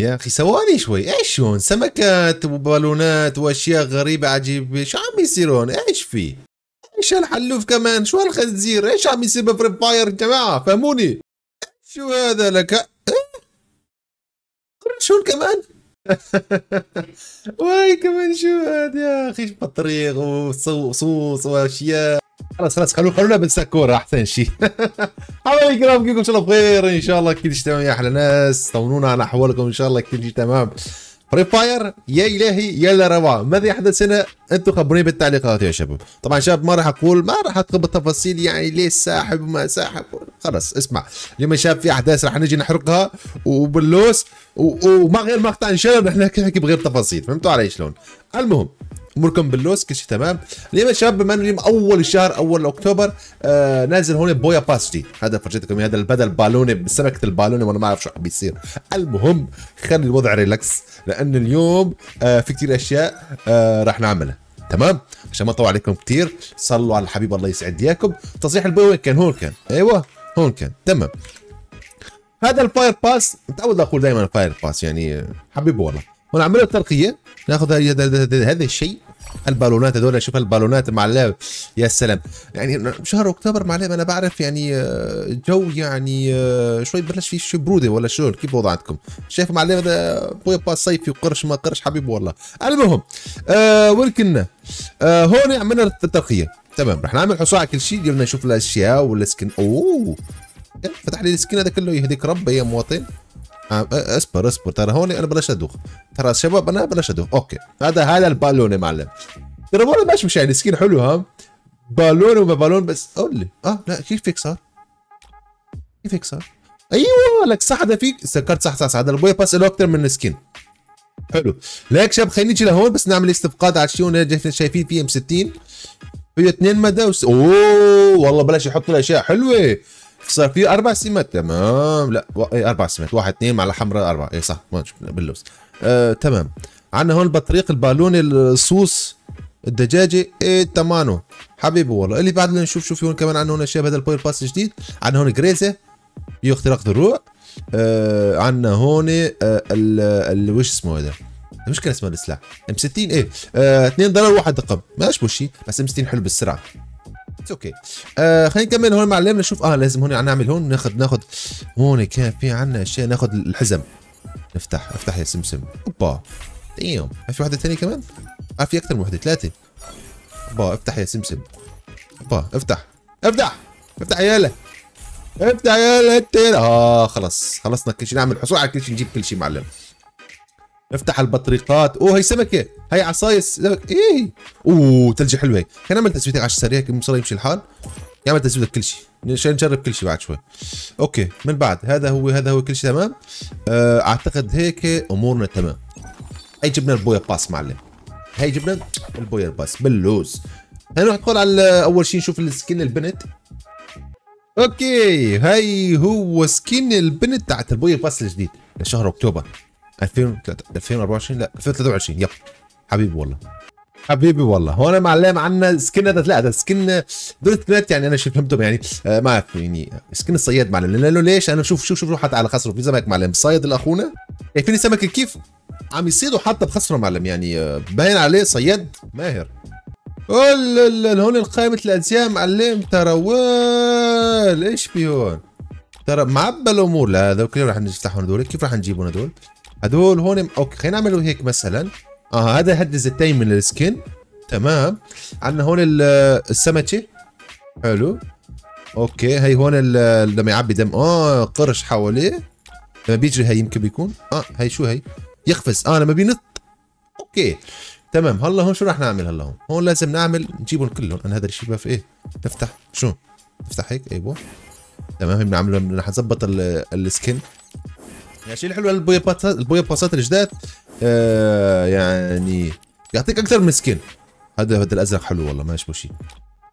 يا أخي ثواني شوي. إيش شلون؟ سمكات وبالونات وأشياء غريبة عجيبة. شو عم يصيرون؟ إيش في؟ إيش هالحلوف كمان؟ شو هالخنزير؟ إيش عم يصير بفري فاير يا جماعة؟ فهموني. شو هذا لك؟ إيه؟ شو كمان؟ واي كمان شو هذا يا أخي؟ بطريق وصوص وأشياء. خلاص خلاص خلونا خلونا بالسكوره أحسن شيء حبايبي الكرام كيفكم؟ إن شاء الله بخير إن شاء الله أكيد تمام. يا أحلى ناس طمنونا عن أحوالكم إن شاء الله كل شيء تمام. فري فاير يا إلهي يا روعه ماذا يحدث هنا أنتم خبروني بالتعليقات يا شباب. طبعا شباب ما راح أقول ما راح ادخل بالتفاصيل يعني ليش ساحب وما ساحب؟ خلص اسمع. اليوم شاب في أحداث راح نجي نحرقها وباللوس وما غير مقطع إن شاء الله راح نحكي بغير تفاصيل؟ فهمتوا علي شلون؟ المهم أموركم باللوس كل شيء تمام. اليوم يا شباب بما إنه أول الشهر أول أكتوبر آه نازل هون بويا pass جديد. هذا فرجيتكم هذا البدل بالوني بسمكة البالونة وأنا ما أعرف شو بيصير. المهم خلي الوضع ريلاكس لأن اليوم آه في كثير أشياء آه راح نعملها. تمام؟ عشان ما أطول عليكم كثير صلوا على الحبيب الله يسعد إياكم. تصريح البويا كان؟ هون كان. أيوه هون كان. تمام. هذا الفاير pass متعود أقول دائما الفاير pass يعني حبيبي والله. ونعمل له ترقيه ناخذ هذا الشيء. البالونات هذول شوف البالونات مع اللعب يا سلام. يعني شهر أكتوبر مع اللعب أنا بعرف يعني آه، جو يعني آه، شوي بلش في شوي برودة ولا شلون؟ كيف وضع عندكم؟ شايف مع اللعب هذا بويا pass صيفي وقرش ما قرش حبيبي والله. المهم آه وين كنا؟ آه هون عملنا الترقيه تمام رح نعمل حصول على كل شيء قلنا نشوف الأشياء وال skin. أوه! فتح لي ال skin هذا كله يهديك ربي يا مواطن. اصبر اصبر ترى هون أنا بلاش أدوخ. ترى شباب أنا بلاش أدوخ. okay. هذا هذا البالون يا معلم. ترى والله مش مش يعني skin حلو ها؟ بالون وما بالون بس. قول لي. آه لا كيف هيك صار؟ كيف هيك صار؟ أيوه لك صح هذا فيك. سكرت صح صح صح. هذا البويا pass له أكثر من skin حلو. ليك شباب خلينا نجي لهون بس نعمل استفقاد على الشيء شايفين فيه M60 فيه اثنين مدى وس... أوه والله بلاش يحطوا اشياء حلوة. صار في أربع سمات تمام. لا و... إيه أربع سمات واحد اثنين مع الحمراء أربعة. اي صح باللوز. آه تمام. عندنا هون البطريق البالوني الصوص الدجاجة. إيه تمانو. حبيبي والله. اللي بعد نشوف شوف هون كمان عندنا هون اشياء بهذا البوير باس الجديد عندنا هون جريزة فيه اختراق ذروع آه عندنا هون آه ال وش اسمه هذا؟ مش كان اسمه السلاح. ام 60 إيه آه 2 دولار واحد رقم. ما بوشي بس ام 60 حلو بالسرعة. it's okay آه خلينا نكمل هون معلم نشوف. آه لازم هون نعمل هون ناخذ ناخذ هون كان في عندنا اشياء ناخذ الحزم. نفتح أفتح يا سمسم. أوبا. ديم في واحدة ثانية كمان؟ آه في أكثر من وحده ثلاثة. أوبا أفتح يا سمسم. أوبا أفتح. أفتح! أفتح يلا أفتح يلا انت آه خلص خلصنا كل شيء. نعمل حصول على كل شيء نجيب كل شيء معلم. افتح البطريقات. أوه هي سمكة. هي عصاية سمك. إيه. أوه ثلجه حلوة. هي خلينا نعمل تثبيتك على السريع مصر يمشي الحال. يعمل تثبيتك كل شيء. عشان نجرب كل شيء بعد شوي. okay من بعد. هذا هو هذا هو كل شيء تمام؟ آه أعتقد هيك أمورنا تمام. هي جبنا البويا pass معلم. هي جبنا البويا pass باللوز. هنروح ندخل على أول شيء نشوف ال skin البنت. okay هي هو skin البنت تاعت البويا pass الجديد. لشهر أكتوبر. 2024 لا 2023 يب حبيبي والله. حبيبي والله. هون معلم عنا سكن هذا لا هذا سكن دول سكنات يعني أنا شو فهمتهم يعني آه ما أعرف يعني سكن الصياد معلم لأنه ليش؟ أنا شوف شوف شوف حتى على خصره في سمك معلم صيد الأخونا. شايفين السمك كيف؟ عم يصيدوا حتى بخصره معلم يعني آه باين عليه صياد ماهر. هون قائمة الازياء معلم. ترى ويل إيش في هون؟ ترى معبى الأمور لا هذول كيف راح نفتحهم هذول كيف راح نجيبهم هذول هذول هون أوكي خلينا نعمل هيك مثلا. آه هذا هدز التايم من السكن تمام. عندنا هون السمكة. حلو. أوكي هي هون لما يعبي دم. آه قرش حواليه. لما بيجري هي يمكن بيكون. آه هي شو هي؟ يقفز. آه لما بينط. أوكي. تمام. هلا هون شو راح نعمل هلا هون؟ هون لازم نعمل نجيبهم كلهم. أنا هذا الشيء في إيه؟ نفتح شو؟ نفتح هيك؟ أيوه. تمام. بنعمل رح نظبط السكن يعني الشيء الحلو البويا باسات باسات الجداد آه يعني يعطيك أكثر من سكين هذا هذا الأزرق حلو والله ما شيء شيء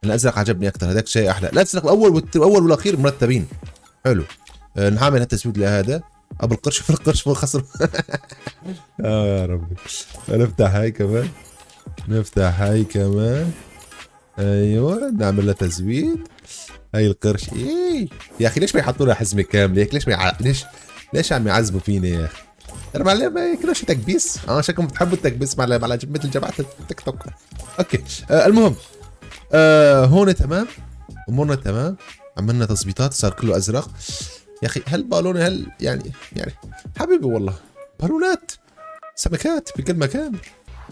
الأزرق عجبني أكثر هذاك شيء أحلى. الأزرق الأول والاول والأخير مرتبين. حلو. آه نعمل التسويد لهذا. أبو القرش في القرش فوق خسر آه يا ربي. نفتح هاي كمان. نفتح هاي كمان. أيوه نعمل لها تزويد. هاي القرش. إيه. يا أخي ليش ما يحطوا لها حزمة كاملة؟ ليش ما يع... ليش ليش عم يعذبوا فيني؟ يا أخي معلم ما ياكلوش تكبيس. آه شكلكم بتحبوا التكبيس معلم على مثل جماعة التيك توك. okay. آه المهم آه هون تمام. أمورنا تمام. عملنا تظبيطات صار كله أزرق. يا أخي هل بالون هل يعني يعني حبيبي والله بالونات سمكات بكل مكان.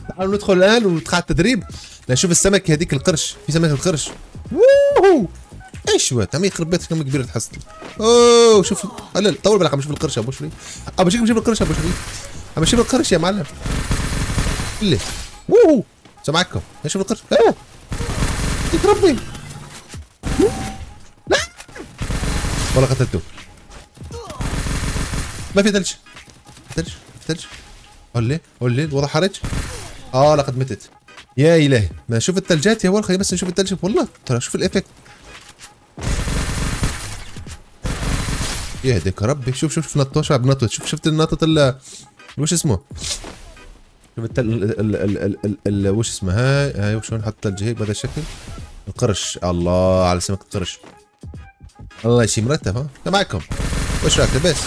تعالوا ندخل الآن وندخل التدريب نشوف السمك هذيك القرش. في سمك القرش. ووهو هو عم يخرب بيتك كم كبير تحس. أوه شوف. هلا طول بالك عم بشوف القرش أبو شوي ابو شوي بشوف القرش أبو شوي عم بشوف القرش يا معلم. اللي ووهو سامعكم؟ شوف القرش. آه ربي لا. والله قتلته. ما في ثلج. ثلج ثلج. قول لي الوضع حرج؟ آه لقد متت. يا إلهي. ما شوف الثلجات يا ولد خلينا بس نشوف الثلج. والله ترى شوف ال effect يهديك ربي. شوف شوف شوف نطة شعب نطة. شوف شفت النطة ال وش اسمه؟ شوف التل ال ال ال ال وش اسمه؟ هاي هاي وشلون حط ثلج هيك بهذا الشكل؟ القرش. الله على سمك القرش. الله شيء مرتب ها؟ معكم وش رايك؟ بس.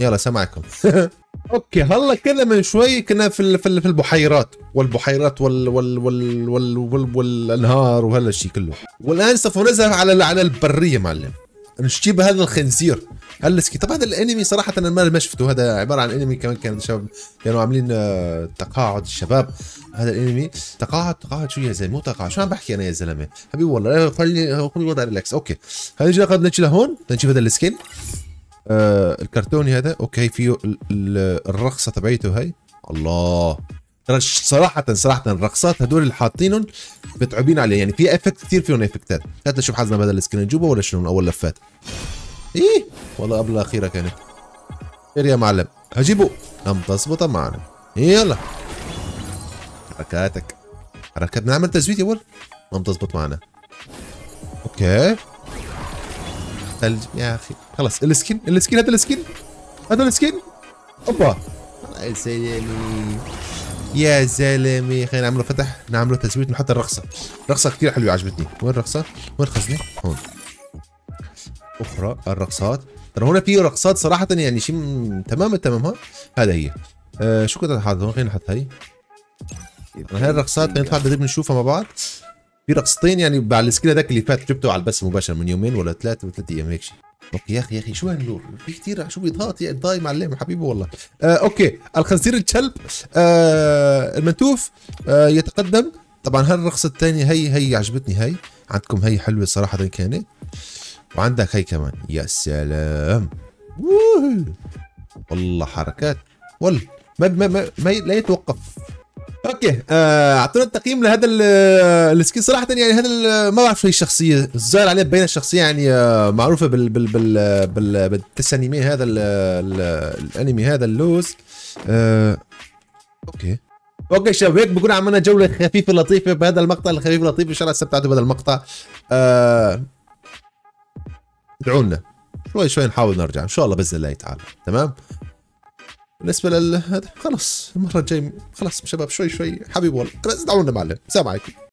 يلا سامعكم okay هلا كنا من شوي كنا في في البحيرات. والبحيرات وال وال وال وال وال والأنهار وهذا الشيء كله. والآن سوف نذهب على على البرية معلم. نجيب هذا الخنزير. ال skin طبعا هذا الانمي صراحة أنا ما شفته. هذا عبارة عن انمي كمان كان الشباب كانوا عاملين آه، تقاعد الشباب. هذا الانمي تقاعد تقاعد شو يا زلمة مو تقاعد. شو عم بحكي أنا يا زلمة؟ حبيبي والله خلي خلي وضع relax okay. هنجي ناخذ نجي لهون نجيب هذا ال skin. آه الكرتوني هذا. okay فيه الرقصة تبعيته هاي. الله. ترى صراحة صراحة الرقصات هدول اللي حاطينهم متعبين عليه يعني في effect كثير فيهم effect ات هات نشوف حظنا بهذا ال skin نجيبه ولا شنو أول لفات. إيه؟ والله قبل الأخيرة كانت. خير يا معلم. هجيبه. لم تظبط معنا. يلا. حركاتك. حركات. نعمل تزويد يا ولد. لم تظبط معنا. okay. ثلج يا أخي. خلاص السكين. السكين هذا السكين. هذا السكين. أوبا. يا زلمه يا زلمة. خلينا نعمله فتح نعمله تثبيت نحط الرقصه رقصه كثير حلوة عجبتني. وين الرقصه وين الخزنة؟ هون. أخرى الرقصات ترى هنا في رقصات صراحة يعني شيء تمام التمام ها؟ هذا هي. آه شو كنت حاطط؟ هون خلينا نحط هي هاي الرقصات خلينا نطلع نشوفها مع بعض. في رقصتين يعني بعد ال skin هذاك اللي فات جبته على البث مباشر من يومين ولا ثلاثة وثلاث أيام هيك شيء. okay يا أخي يا أخي شو هالنور في كثير شو بيضغط؟ يا ضاي معلم حبيبي والله. آه okay الخنزير الكلب آه المنتوف آه يتقدم. طبعا هالرقصة الثانية هي هي عجبتني؟ هي عندكم هي حلوة صراحة كانت. وعندك هي كمان. يا سلام. والله حركات. والله ما ما ما, ما لا يتوقف. أوكي آه، أعطونا التقييم لهذا السكين صراحة يعني هذا ما بعرف شو الشخصية. الظاهر عليه بين الشخصية يعني آه، معروفة بال بال بال بال بالتسانيمي هذا ال ال الأنمي هذا اللوز. آه أوكي. أوكي شباب هيك بكون عملنا جولة خفيفة لطيفة بهذا المقطع الخفيف اللطيف إن شاء الله استمتعتوا بهذا المقطع. آه ادعوا لنا شوي شوي نحاول نرجع. إن شاء الله بإذن الله تعالى. تمام؟ بالنسبة لل خلص المرة الجاية خلص شباب شوي شوي حبيب والله بس دعونا معلم. السلام عليكم.